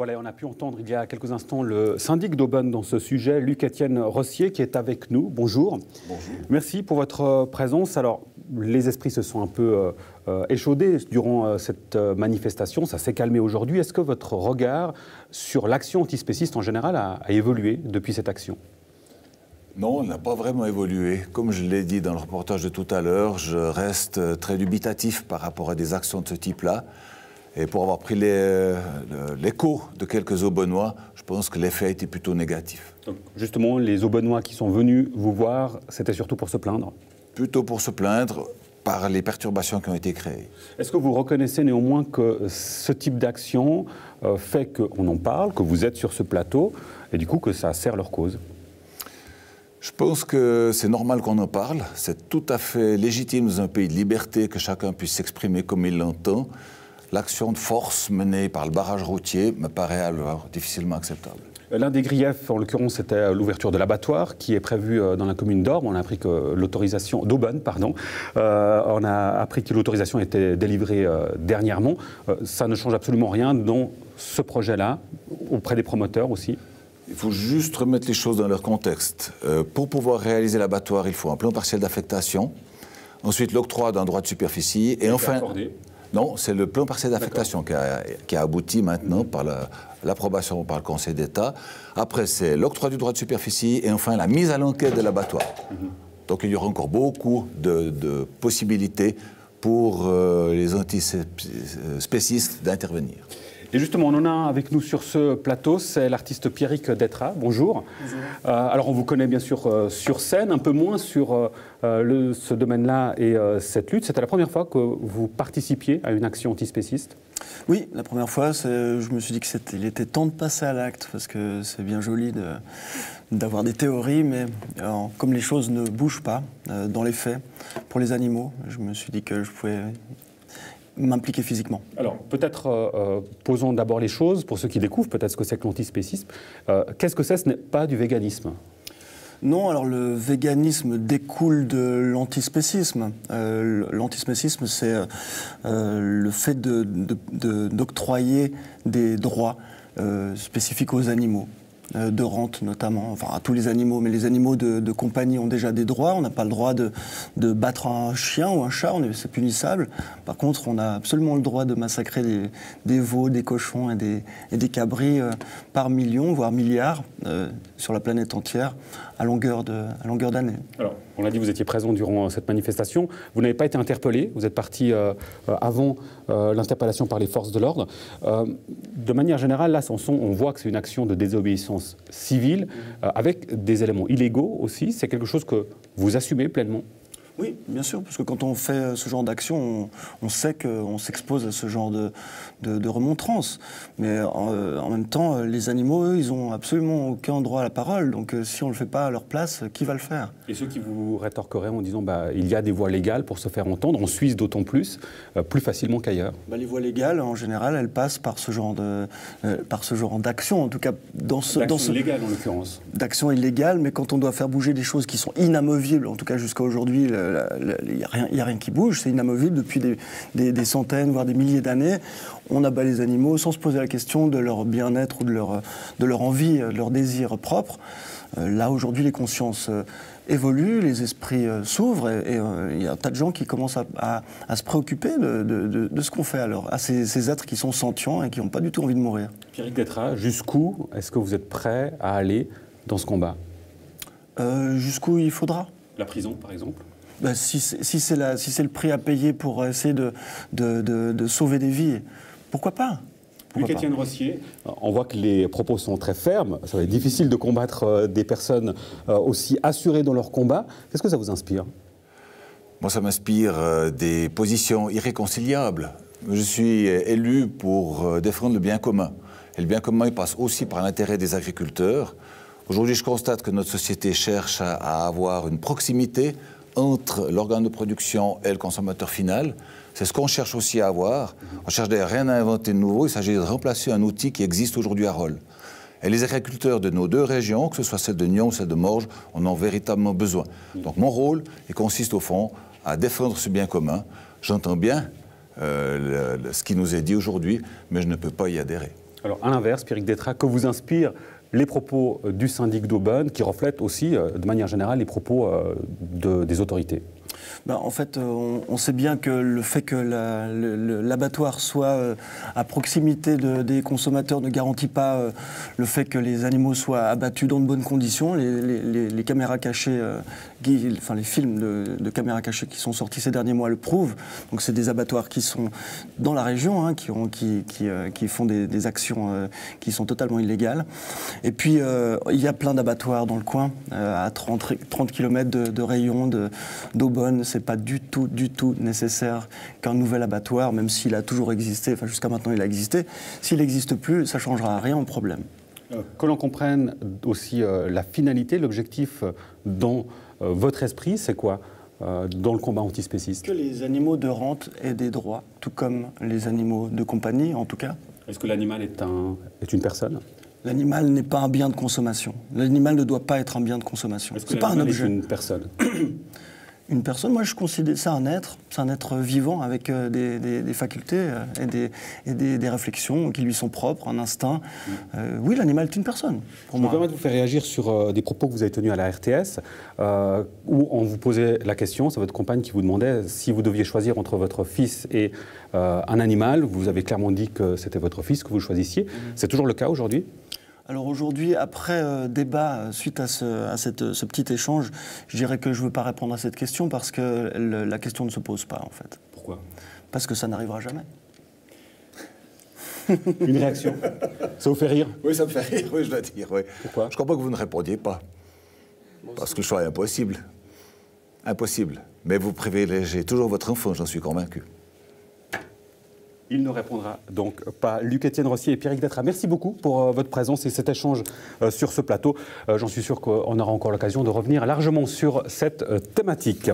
Voilà, on a pu entendre il y a quelques instants le syndic d'Aubonne dans ce sujet, Luc-Étienne Rossier, qui est avec nous. Bonjour. Bonjour. Merci pour votre euh, présence. Alors, les esprits se sont un peu euh, euh, échaudés durant cette manifestation. Ça s'est calmé aujourd'hui. Est-ce que votre regard sur l'action antispéciste en général a, évolué depuis cette action? Non, elle n'a pas vraiment évolué. Comme je l'ai dit dans le reportage de tout à l'heure, je reste très dubitatif par rapport à des actions de ce type-là. Et pour avoir pris l'écho de quelques Aubonnois, je pense que l'effet a été plutôt négatif. justement, les Aubonnois qui sont venus vous voir, c'était surtout pour se plaindre Plutôt pour se plaindre par les perturbations qui ont été créées. Est-ce que vous reconnaissez néanmoins que ce type d'action euh, fait qu'on en parle, que vous êtes sur ce plateau, et du coup que ça sert leur cause? Je pense que c'est normal qu'on en parle. C'est tout à fait légitime dans un pays de liberté que chacun puisse s'exprimer comme il l'entend l'action de force menée par le barrage routier me paraît alors difficilement acceptable. L'un des griefs, en l'occurrence, c'était l'ouverture de l'abattoir qui est prévu euh, dans la commune d'Orbe. On a appris que l'autorisation d'Aubonne, pardon. Euh, on a appris que l'autorisation était délivrée euh, dernièrement. ça ne change absolument rien dans ce projet-là, auprès des promoteurs aussi. Il faut juste remettre les choses dans leur contexte. pour pouvoir réaliser l'abattoir, il faut un plan partiel d'affectation. Ensuite, l'octroi d'un droit de superficie. Et, enfin, non, c'est le plan partiel d'affectation qui a, abouti maintenant par l'approbation par le Conseil d'État. Après, c'est l'octroi du droit de superficie et enfin la mise à l'enquête de l'abattoir. Mhm. Donc il y aura encore beaucoup de, possibilités pour euh, les antispécistes d'intervenir. Et justement, on en a avec nous sur ce plateau, c'est l'artiste Pierrick Detra. Bonjour. Bonjour. Euh, alors, on vous connaît bien sûr euh, sur scène, un peu moins sur euh, le, ce domaine-là et cette lutte. C'était la première fois que vous participiez à une action antispéciste? Oui, la première fois, je me suis dit qu'il était temps de passer à l'acte, parce que c'est bien joli d'avoir des théories, mais comme les choses ne bougent pas dans les faits pour les animaux, je me suis dit que je pouvais m'impliquer physiquement Alors, peut-être euh, euh, posons d'abord les choses, pour ceux qui découvrent peut-être ce que c'est que l'antispécisme. Euh, qu'est-ce que c'est? Ce n'est pas du véganisme non, alors le véganisme découle de l'antispécisme. l'antispécisme, c'est le fait d'octroyer de, des droits spécifiques aux animaux. Euh, de rente notamment, enfin à tous les animaux, mais les animaux de, compagnie ont déjà des droits. On n'a pas le droit de, battre un chien ou un chat, c'est punissable. Par contre, on a absolument le droit de massacrer des, veaux, des cochons et des, cabris euh, par millions, voire milliards, euh, sur la planète entière, à longueur d'année. Alors, on l'a dit, vous étiez présent durant cette manifestation. Vous n'avez pas été interpellé. Vous êtes parti avant l'interpellation par les forces de l'ordre. de manière générale, là, on voit que c'est une action de désobéissance civile, euh, avec des éléments illégaux aussi. C'est quelque chose que vous assumez pleinement oui, bien sûr, parce que quand on fait ce genre d'action, on, sait qu'on s'expose à ce genre de, de, remontrance. Mais euh, en, même temps, les animaux, eux, ils n'ont absolument aucun droit à la parole. Donc euh, si on ne le fait pas à leur place, qui va le faire? Et ceux qui vous rétorqueraient en disant bah, il y a des voies légales pour se faire entendre, en Suisse d'autant plus, euh, plus facilement qu'ailleurs? Bah, Les voies légales, en général, elles passent par ce genre de, par ce genre d'action. En tout cas, dans ce... D'action ce, illégale, en l'occurrence. D'action illégale, mais quand on doit faire bouger des choses qui sont inamovibles, en tout cas jusqu'à aujourd'hui, il n'y a, a, rien qui bouge, c'est inamovible depuis des, centaines, voire des milliers d'années. On abat les animaux sans se poser la question de leur bien-être ou de leur, de leur envie, de leur désir propre. Euh, là, aujourd'hui, les consciences euh, évoluent, les esprits euh, s'ouvrent et il y a un tas de gens qui commencent à, se préoccuper de, ce qu'on fait alors, à ces, êtres qui sont sentients et qui n'ont pas du tout envie de mourir. Pierre Detra, jusqu'où est-ce que vous êtes prêt à aller dans ce combat? Jusqu'où il faudra? La prison, par exemple? Bah, si, c'est le prix à payer pour essayer de, sauver des vies, pourquoi pas? Louis-Étienne Rossier, on voit que les propos sont très fermes. Ça va être difficile de combattre euh, des personnes euh, aussi assurées dans leur combat. Qu'est-ce que ça vous inspire? Moi, ça m'inspire euh, des positions irréconciliables. Je suis élu pour défendre le bien commun. Et le bien commun, il passe aussi par l'intérêt des agriculteurs. Aujourd'hui, je constate que notre société cherche à avoir une proximité entre l'organe de production et le consommateur final. C'est ce qu'on cherche aussi à avoir. On cherche d'ailleurs rien à inventer de nouveau. Il s'agit de remplacer un outil qui existe aujourd'hui à Roll. Et les agriculteurs de nos deux régions, que ce soit celle de Nyon ou celle de Morges, en ont véritablement besoin. Donc mon rôle il consiste au fond à défendre ce bien commun. J'entends bien euh, ce qui nous est dit aujourd'hui, mais je ne peux pas y adhérer. Alors, à l'inverse, Pierrick Détra, que vous inspirent les propos du syndic d'Aubonne, qui reflètent aussi, de manière générale, les propos des autorités ben, en fait, euh, on, sait bien que le fait que l'abattoir soit euh, à proximité des consommateurs ne garantit pas euh, le fait que les animaux soient abattus dans de bonnes conditions. Les, caméras cachées, enfin les films de, caméras cachées qui sont sortis ces derniers mois le prouvent. Donc c'est des abattoirs qui sont dans la région, hein, qui, ont, qui, qui, font des, actions qui sont totalement illégales. Et puis il y a plein d'abattoirs dans le coin, à 30, 30 km de, de rayon d'Aubonne c'est pas du tout, du tout nécessaire qu'un nouvel abattoir, même s'il a toujours existé, enfin jusqu'à maintenant il a existé, s'il n'existe plus, ça changera rien au problème. Euh, que l'on comprenne aussi euh, la finalité, l'objectif euh, dans votre esprit, c'est quoi dans le combat antispéciste? Que les animaux de rente aient des droits, tout comme les animaux de compagnie en tout cas. Est-ce que l'animal est, un, est une personne? L'animal n'est pas un bien de consommation. L'animal ne doit pas être un bien de consommation. Est-ce que pas un objet. est une personne? une personne, moi je considère ça un être, c'est un être vivant avec euh, des, facultés euh, et, des, des, réflexions qui lui sont propres, un instinct. Euh, oui, l'animal est une personne. Pour je me permets de vous faire réagir sur des propos que vous avez tenus à la RTS, où on vous posait la question, c'est votre compagne qui vous demandait si vous deviez choisir entre votre fils et un animal. Vous avez clairement dit que c'était votre fils que vous choisissiez. C'est toujours le cas aujourd'hui? Alors aujourd'hui, après euh, débat, euh, suite à, ce, ce, petit échange, je dirais que je ne veux pas répondre à cette question parce que la question ne se pose pas en fait. Pourquoi? Parce que ça n'arrivera jamais. Une réaction? Ça vous fait rire? Oui, ça me fait rire, oui, je dois dire. Oui. Pourquoi? Je comprends que vous ne répondiez pas. Parce que le choix est impossible. Impossible. Mais vous privilégiez toujours votre enfant, j'en suis convaincu. Il ne répondra donc pas. Luc-Étienne Rossier et Pierrick Detra, merci beaucoup pour euh, votre présence et cet échange euh, sur ce plateau. Euh, j'en suis sûr qu'on aura encore l'occasion de revenir largement sur cette thématique.